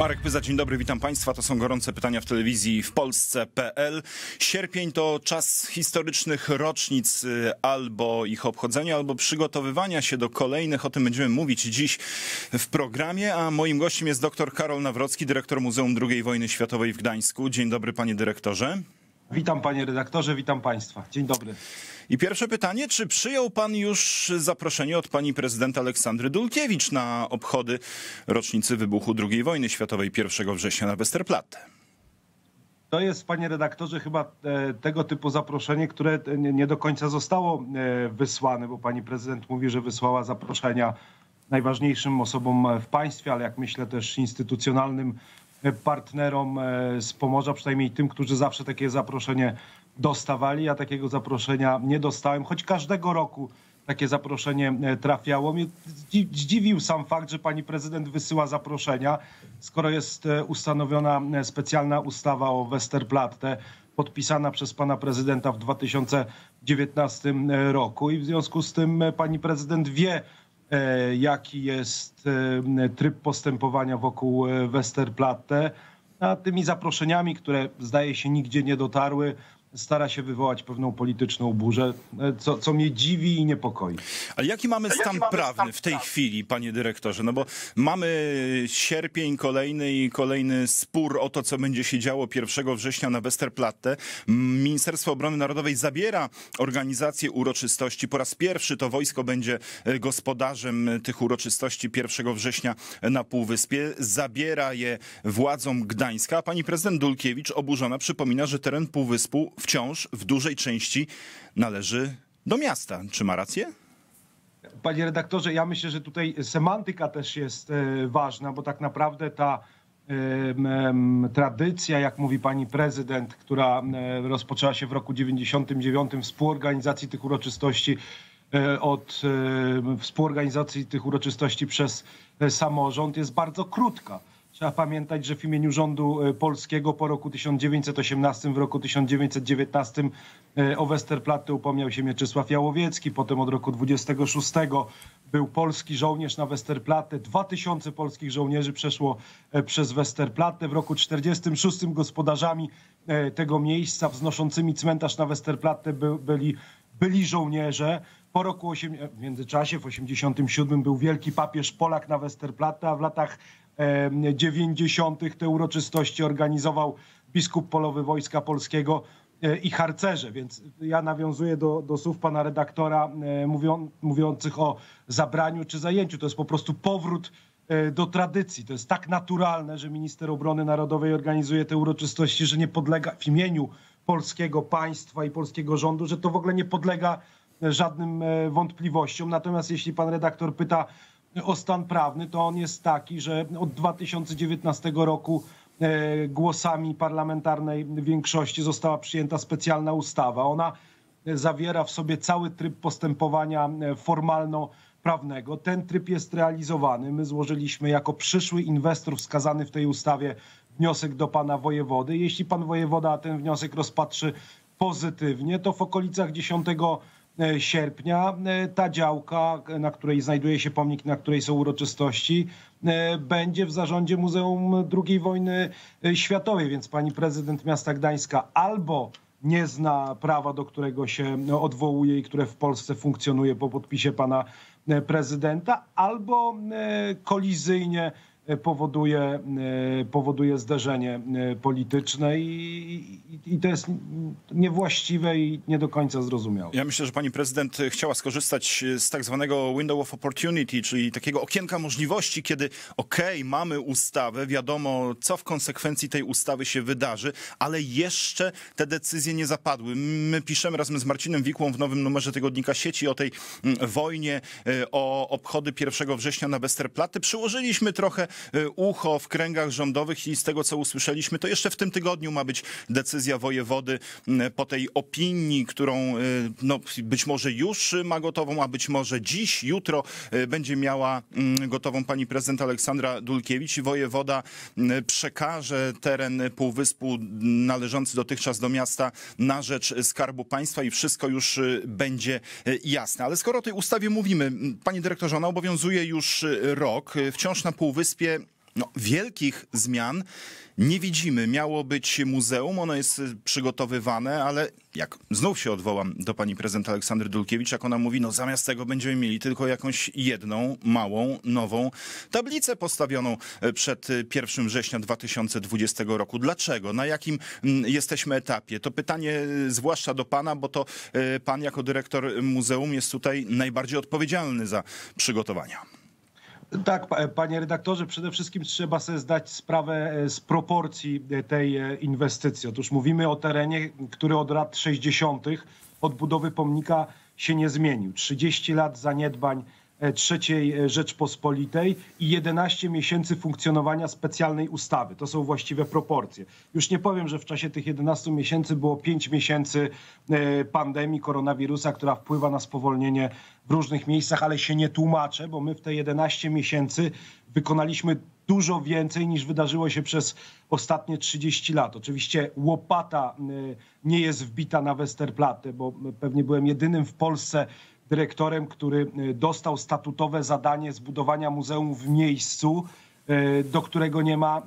Marek Pyza, dzień dobry, witam Państwa. To są gorące pytania w telewizji w Polsce.pl. Sierpień to czas historycznych rocznic y, albo ich obchodzenia, albo przygotowywania się do kolejnych. O tym będziemy mówić dziś w programie, a moim gościem jest dr Karol Nawrocki, dyrektor Muzeum II Wojny Światowej w Gdańsku. Dzień dobry, panie dyrektorze. Witam panie redaktorze, witam państwa. Dzień dobry. I pierwsze pytanie, czy przyjął pan już zaproszenie od pani prezydent Aleksandry Dulkiewicz na obchody rocznicy wybuchu II wojny światowej 1 września na Westerplatte? To jest, panie redaktorze, chyba e, tego typu zaproszenie, które nie do końca zostało e, wysłane, bo pani prezydent mówi, że wysłała zaproszenia najważniejszym osobom w państwie, ale jak myślę też instytucjonalnym partnerom e, z Pomorza, przynajmniej tym, którzy zawsze takie zaproszenie dostawali. Ja takiego zaproszenia nie dostałem, choć każdego roku takie zaproszenie e, trafiało. Mnie zdziwił sam fakt, że pani prezydent wysyła zaproszenia, skoro jest e, ustanowiona specjalna ustawa o Westerplatte, podpisana przez pana prezydenta w 2019 roku i w związku z tym pani prezydent wie, jaki jest e, tryb postępowania wokół e, Westerplatte, a tymi zaproszeniami, które zdaje się nigdzie nie dotarły, stara się wywołać pewną polityczną burzę, co, co mnie dziwi i niepokoi. Ale jaki mamy stan jaki prawny mamy w tej chwili, panie dyrektorze? No bo mamy sierpień kolejny i kolejny spór o to, co będzie się działo 1 września na Westerplatte. Ministerstwo Obrony Narodowej zabiera organizację uroczystości. Po raz pierwszy to wojsko będzie e, gospodarzem tych uroczystości 1 września na Półwyspie. Zabiera je władzom Gdańska. A pani prezydent Dulkiewicz oburzona przypomina, że teren Półwyspu wciąż w dużej części należy do miasta. Czy ma rację? Panie redaktorze, ja myślę, że tutaj semantyka też jest e, ważna, bo tak naprawdę ta tradycja, jak mówi pani prezydent, która e, rozpoczęła się w roku 99 współorganizacji tych uroczystości e, od współorganizacji tych uroczystości przez samorząd jest bardzo krótka. Trzeba pamiętać, że w imieniu rządu e, polskiego po roku 1918, w roku 1919 e, o Westerplatte upomniał się Mieczysław Jałowiecki, potem od roku 26 był polski żołnierz na Westerplatte. 2000 polskich żołnierzy przeszło e, przez Westerplatte. W roku 1946 gospodarzami tego miejsca, wznoszącymi cmentarz na Westerplatte byli, byli żołnierze. Po roku 8, w międzyczasie, w 1987 był wielki papież Polak na Westerplatte, a w latach 90. te uroczystości organizował biskup polowy Wojska Polskiego e, i harcerze, więc ja nawiązuję do, do słów pana redaktora e, mówią, mówiących o zabraniu czy zajęciu. To jest po prostu powrót e, do tradycji. To jest tak naturalne, że minister obrony narodowej organizuje te uroczystości, że nie podlega w imieniu polskiego państwa i polskiego rządu, że to w ogóle nie podlega żadnym wątpliwościom. Natomiast jeśli pan redaktor pyta o stan prawny, to on jest taki, że od 2019 roku e, głosami parlamentarnej większości została przyjęta specjalna ustawa. Ona zawiera w sobie cały tryb postępowania e, formalno-prawnego. Ten tryb jest realizowany. My złożyliśmy jako przyszły inwestor wskazany w tej ustawie wniosek do pana wojewody. Jeśli pan wojewoda ten wniosek rozpatrzy pozytywnie, to w okolicach 10 E, sierpnia. E, ta działka, na której znajduje się pomnik, na której są uroczystości, e, będzie w zarządzie Muzeum II Wojny Światowej, więc pani prezydent miasta Gdańska albo nie zna prawa, do którego się odwołuje i które w Polsce funkcjonuje po podpisie pana prezydenta, albo kolizyjnie E, powoduje, e, powoduje zderzenie e, polityczne i, i, i, to jest niewłaściwe i nie do końca zrozumiałe. Ja myślę, że pani prezydent chciała skorzystać z tak zwanego window of opportunity, czyli takiego okienka możliwości, kiedy okej, okay, mamy ustawę, wiadomo co w konsekwencji tej ustawy się wydarzy, ale jeszcze te decyzje nie zapadły. My piszemy razem z Marcinem Wikłą w nowym numerze tygodnika sieci o tej mm, wojnie, o obchody 1 września na Westerplatte. Przyłożyliśmy trochę ucho w kręgach rządowych i z tego, co usłyszeliśmy, to jeszcze w tym tygodniu ma być decyzja wojewody y, po tej opinii, którą y, no, być może już ma gotową, a być może dziś, jutro będzie miała mm, gotową pani prezydent Aleksandra Dulkiewicz i wojewoda przekaże teren Półwyspu należący dotychczas do miasta na rzecz Skarbu Państwa i wszystko już będzie jasne. Ale skoro o tej ustawie mówimy, panie dyrektorze, ona obowiązuje już rok. Wciąż na Półwyspie No, wielkich zmian nie widzimy. Miało być muzeum, ono jest y, przygotowywane, ale jak znów się odwołam do pani prezydent Aleksandry Dulkiewicz, jak ona mówi, no zamiast tego będziemy mieli tylko jakąś jedną, małą, nową tablicę postawioną y, przed 1 y, września 2020 roku. Dlaczego? Na jakim mm, jesteśmy etapie? To pytanie zwłaszcza do pana, bo to pan jako dyrektor muzeum jest tutaj najbardziej odpowiedzialny za przygotowania. Tak, panie redaktorze, przede wszystkim trzeba sobie zdać sprawę e, z proporcji e, tej e, inwestycji. Otóż mówimy o terenie, który od lat 60. od budowy pomnika się nie zmienił. 30 lat zaniedbań III Rzeczpospolitej i 11 miesięcy funkcjonowania specjalnej ustawy. To są właściwe proporcje. Już nie powiem, że w czasie tych 11 miesięcy było 5 miesięcy pandemii koronawirusa, która wpływa na spowolnienie w różnych miejscach, ale się nie tłumaczę, bo my w te 11 miesięcy wykonaliśmy dużo więcej niż wydarzyło się przez ostatnie 30 lat. Oczywiście łopata y, nie jest wbita na Westerplatte, bo pewnie byłem jedynym w Polsce dyrektorem, który y, dostał statutowe zadanie zbudowania muzeum w miejscu, y, do którego nie ma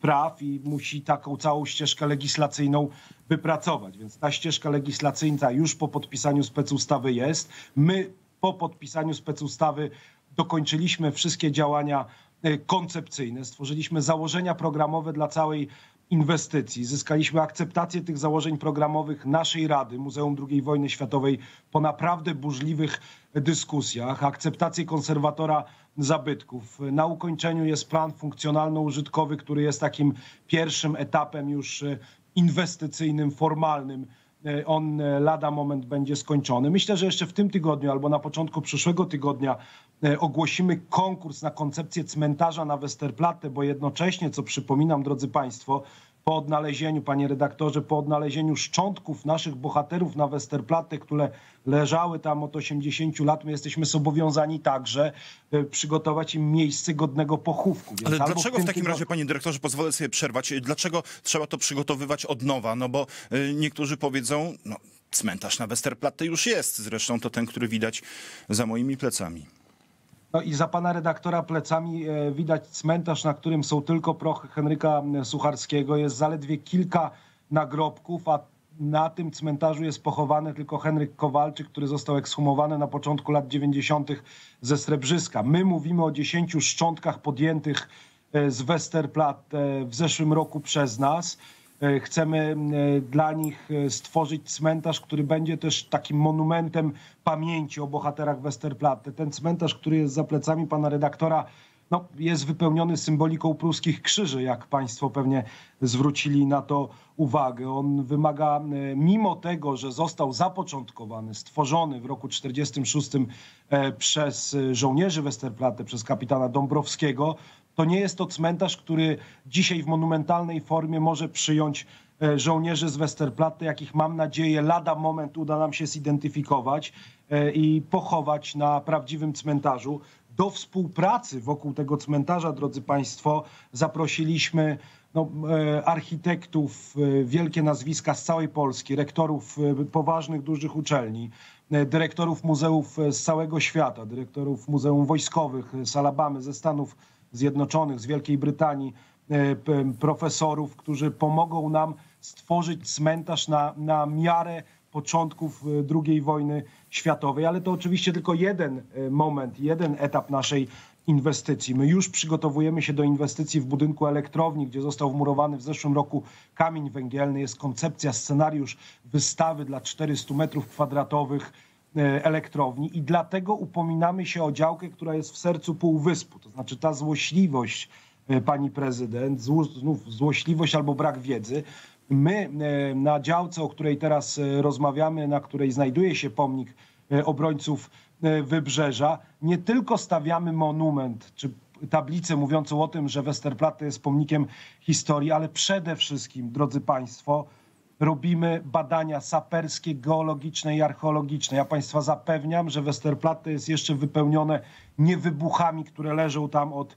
praw i musi taką całą ścieżkę legislacyjną wypracować. Więc ta ścieżka legislacyjna już po podpisaniu specustawy jest. My po podpisaniu specustawy dokończyliśmy wszystkie działania e, koncepcyjne, stworzyliśmy założenia programowe dla całej inwestycji. Zyskaliśmy akceptację tych założeń programowych naszej Rady Muzeum II Wojny Światowej po naprawdę burzliwych dyskusjach, akceptację konserwatora zabytków. Na ukończeniu jest plan funkcjonalno-użytkowy, który jest takim pierwszym etapem już e, inwestycyjnym, formalnym E, on e, lada moment będzie skończony. Myślę, że jeszcze w tym tygodniu albo na początku przyszłego tygodnia ogłosimy konkurs na koncepcję cmentarza na Westerplatte, bo jednocześnie, co przypominam, drodzy Państwo, po odnalezieniu, panie redaktorze, po odnalezieniu szczątków naszych bohaterów na Westerplatte, które leżały tam od 80 lat, my jesteśmy zobowiązani także e, przygotować im miejsce godnego pochówku. Więc Ale dlaczego w, w takim razie, panie dyrektorze, pozwolę sobie przerwać, dlaczego trzeba to przygotowywać od nowa? No bo e, niektórzy powiedzą, no cmentarz na Westerplatte już jest, zresztą to ten, który widać za moimi plecami. No i za pana redaktora plecami e, widać cmentarz, na którym są tylko prochy Henryka Sucharskiego. Jest zaledwie kilka nagrobków, a na tym cmentarzu jest pochowany tylko Henryk Kowalczyk, który został ekshumowany na początku lat 90. ze Srebrzyska. My mówimy o 10 szczątkach podjętych e, z Westerplatte w zeszłym roku przez nas. E, chcemy e, dla nich e, stworzyć cmentarz, który będzie też takim monumentem pamięci o bohaterach Westerplatte. Ten cmentarz, który jest za plecami pana redaktora, no, jest wypełniony symboliką pruskich krzyży, jak Państwo pewnie zwrócili na to uwagę. On wymaga, mimo tego, że został zapoczątkowany, stworzony w roku 1946 przez żołnierzy Westerplatte, przez kapitana Dąbrowskiego, to nie jest to cmentarz, który dzisiaj w monumentalnej formie może przyjąć e, żołnierzy z Westerplatte, jakich mam nadzieję lada moment uda nam się zidentyfikować e, i pochować na prawdziwym cmentarzu. Do współpracy wokół tego cmentarza, drodzy Państwo, zaprosiliśmy no, e, architektów, wielkie nazwiska z całej Polski, rektorów poważnych, dużych uczelni, dyrektorów muzeów z całego świata, dyrektorów muzeum wojskowych z Alabamy, ze Stanów Zjednoczonych, z Wielkiej Brytanii, e, profesorów, którzy pomogą nam stworzyć cmentarz na, na miarę początków e, II wojny światowej, ale to oczywiście tylko jeden e, moment, jeden etap naszej inwestycji. My już przygotowujemy się do inwestycji w budynku elektrowni, gdzie został wmurowany w zeszłym roku kamień węgielny. Jest koncepcja, scenariusz wystawy dla 400 metrów kwadratowych elektrowni i dlatego upominamy się o działkę, która jest w sercu półwyspu. To znaczy ta złośliwość e, pani prezydent, znów złośliwość albo brak wiedzy. My e, na działce, o której teraz rozmawiamy, na której znajduje się pomnik obrońców Wybrzeża, nie tylko stawiamy monument czy tablicę mówiącą o tym, że Westerplatte jest pomnikiem historii, ale przede wszystkim, drodzy Państwo, robimy badania saperskie, geologiczne i archeologiczne. Ja Państwa zapewniam, że Westerplatte jest jeszcze wypełnione nie wybuchami, które leżą tam od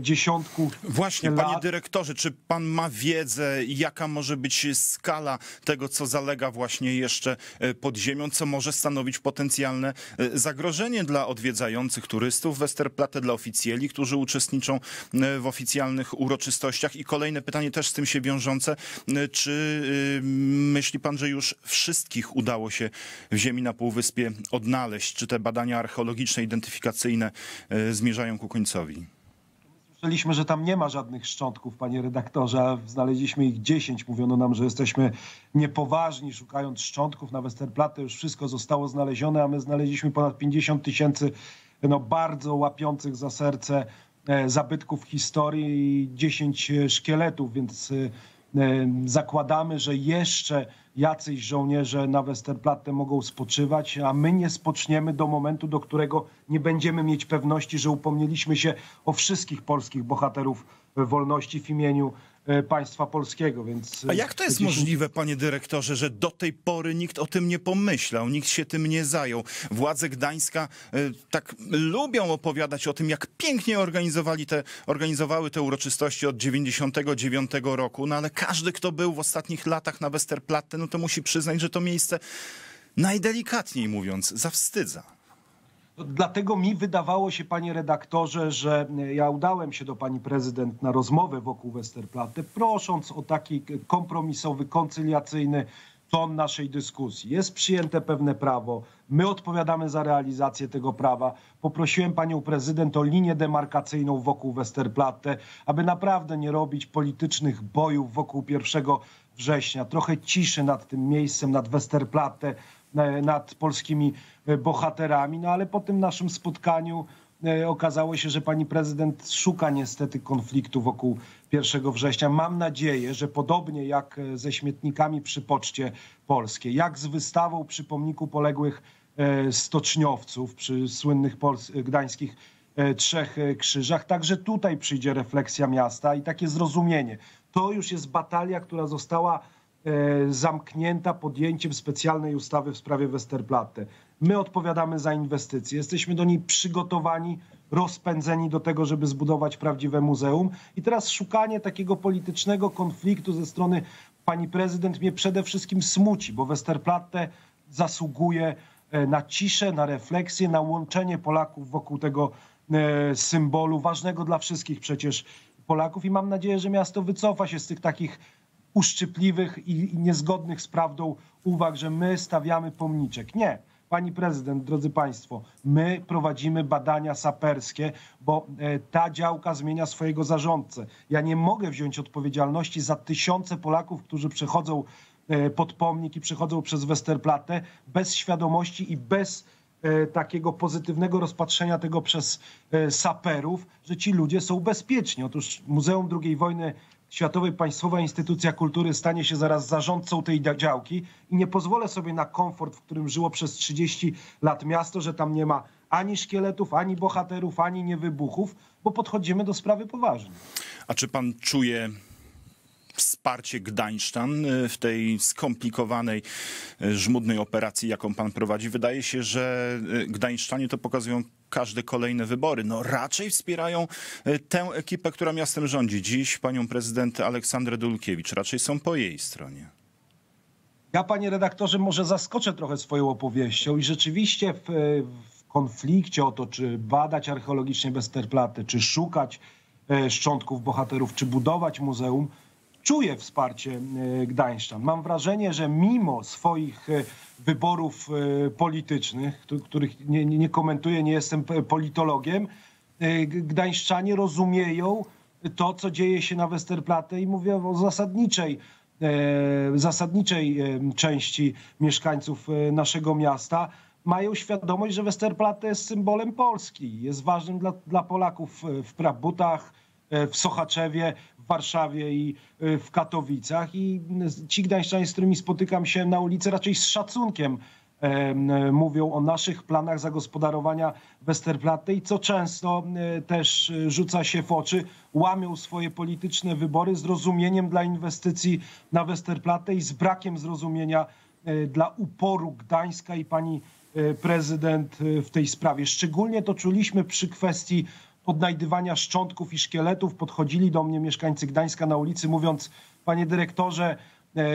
dziesiątków Właśnie, lat. panie dyrektorze, czy pan ma wiedzę, jaka może być skala tego, co zalega właśnie jeszcze e, pod ziemią, co może stanowić potencjalne e, zagrożenie dla odwiedzających turystów Westerplatte, dla oficjeli, którzy uczestniczą e, w oficjalnych uroczystościach? I kolejne pytanie też z tym się wiążące. E, Czy e, myśli pan, że już wszystkich udało się w ziemi na Półwyspie odnaleźć? Czy te badania archeologiczne, identyfikacyjne e, zmierzają ku końcowi? Słyszeliśmy, że tam nie ma żadnych szczątków, panie redaktorze, znaleźliśmy ich 10. Mówiono nam, że jesteśmy niepoważni, szukając szczątków na Westerplatte. Już wszystko zostało znalezione, a my znaleźliśmy ponad 50 tysięcy no, bardzo łapiących za serce e, zabytków historii i 10 szkieletów, więc e, zakładamy, że jeszcze jacyś żołnierze na Westerplatte mogą spoczywać, a my nie spoczniemy do momentu, do którego nie będziemy mieć pewności, że upomnieliśmy się o wszystkich polskich bohaterów wolności w imieniu państwa polskiego. Więc A jak to jest 10 możliwe, panie dyrektorze, że do tej pory nikt o tym nie pomyślał, nikt się tym nie zajął? Władze Gdańska e, tak lubią opowiadać o tym, jak pięknie organizowali te, organizowały te uroczystości od 99 roku, no ale każdy, kto był w ostatnich latach na Westerplatte, no to musi przyznać, że to miejsce najdelikatniej mówiąc zawstydza. Dlatego mi wydawało się, panie redaktorze, że ja udałem się do pani prezydent na rozmowę wokół Westerplatte, prosząc o taki kompromisowy, koncyliacyjny ton naszej dyskusji. Jest przyjęte pewne prawo, my odpowiadamy za realizację tego prawa. Poprosiłem panią prezydent o linię demarkacyjną wokół Westerplatte, aby naprawdę nie robić politycznych bojów wokół 1 września. Trochę ciszy nad tym miejscem, nad Westerplatte, e, nad polskimi e, bohaterami. No ale po tym naszym spotkaniu e, okazało się, że pani prezydent szuka niestety konfliktu wokół 1 września. Mam nadzieję, że podobnie jak e, ze śmietnikami przy Poczcie Polskiej, jak z wystawą przy pomniku poległych e, stoczniowców przy słynnych gdańskich e, trzech e, krzyżach, także tutaj przyjdzie refleksja miasta i takie zrozumienie. To już jest batalia, która została e, zamknięta podjęciem specjalnej ustawy w sprawie Westerplatte. My odpowiadamy za inwestycje, jesteśmy do niej przygotowani, rozpędzeni do tego, żeby zbudować prawdziwe muzeum. I teraz szukanie takiego politycznego konfliktu ze strony pani prezydent mnie przede wszystkim smuci, bo Westerplatte zasługuje e, na ciszę, na refleksję, na łączenie Polaków wokół tego e, symbolu, ważnego dla wszystkich przecież Polaków. I mam nadzieję, że miasto wycofa się z tych takich uszczypliwych i, niezgodnych z prawdą uwag, że my stawiamy pomniczek. Nie. Pani prezydent, drodzy Państwo, my prowadzimy badania saperskie, bo e, ta działka zmienia swojego zarządcę. Ja nie mogę wziąć odpowiedzialności za tysiące Polaków, którzy przechodzą e, pod pomnik i przechodzą przez Westerplatte bez świadomości i bez e, takiego pozytywnego rozpatrzenia tego przez saperów, że ci ludzie są bezpieczni. Otóż Muzeum II wojny Światowej Państwowa Instytucja Kultury stanie się zaraz zarządcą tej działki i nie pozwolę sobie na komfort, w którym żyło przez 30 lat miasto, że tam nie ma ani szkieletów, ani bohaterów, ani niewybuchów, bo podchodzimy do sprawy poważnie. A czy pan czuje wsparcie Gdańszczan y, w tej skomplikowanej, y, żmudnej operacji, jaką pan prowadzi? Wydaje się, że y, Gdańszczanie to pokazują każde kolejne wybory. No raczej wspierają y, tę ekipę, która miastem rządzi. Dziś panią prezydent Aleksandrę Dulkiewicz. Raczej są po jej stronie. Ja, panie redaktorze, może zaskoczę trochę swoją opowieścią i rzeczywiście w, w konflikcie o to, czy badać archeologicznie Westerplatte, czy szukać e, szczątków bohaterów, czy budować muzeum, czuję wsparcie e, Gdańszczan. Mam wrażenie, że mimo swoich e, wyborów e, politycznych, któ- których nie, nie, komentuję, nie jestem politologiem, Gdańszczanie rozumieją to, co dzieje się na Westerplatte i mówię o zasadniczej zasadniczej części mieszkańców naszego miasta mają świadomość, że Westerplatte jest symbolem Polski. Jest ważnym dla, dla Polaków w Prabutach, w Sochaczewie, w Warszawie i e, w Katowicach. I ci gdańszczanie, z którymi spotykam się na ulicy, raczej z szacunkiem em, e, mówią o naszych planach zagospodarowania Westerplatte i co często e, też e, rzuca się w oczy, łamią swoje polityczne wybory z rozumieniem dla inwestycji na Westerplatte i z brakiem zrozumienia e, dla uporu Gdańska i pani e, prezydent e, w tej sprawie. Szczególnie to czuliśmy przy kwestii odnajdywania szczątków i szkieletów. Podchodzili do mnie mieszkańcy Gdańska na ulicy, mówiąc: Panie dyrektorze,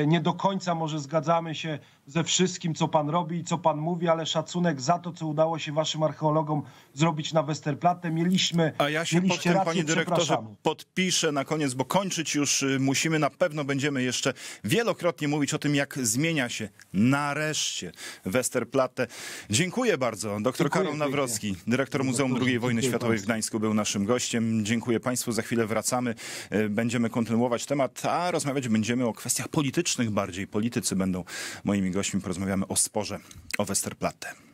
nie do końca może zgadzamy się ze wszystkim, co pan robi i co pan mówi, ale szacunek za to, co udało się waszym archeologom zrobić na Westerplatte. Mieliśmy. A ja się pod tym, rację, panie dyrektorze, podpiszę na koniec, bo kończyć już y, musimy. Na pewno będziemy jeszcze wielokrotnie mówić o tym, jak zmienia się nareszcie Westerplatte. Dziękuję bardzo. Doktor Dziękuję Karol. Nawrocki, dyrektor Muzeum II wojny światowej w. Gdańsku, był naszym gościem. Dziękuję Państwu. Za chwilę wracamy. Y, Będziemy kontynuować temat, a rozmawiać będziemy o kwestiach politycznych bardziej. Politycy będą moimi gośćmi. Porozmawiamy o sporze o Westerplatte.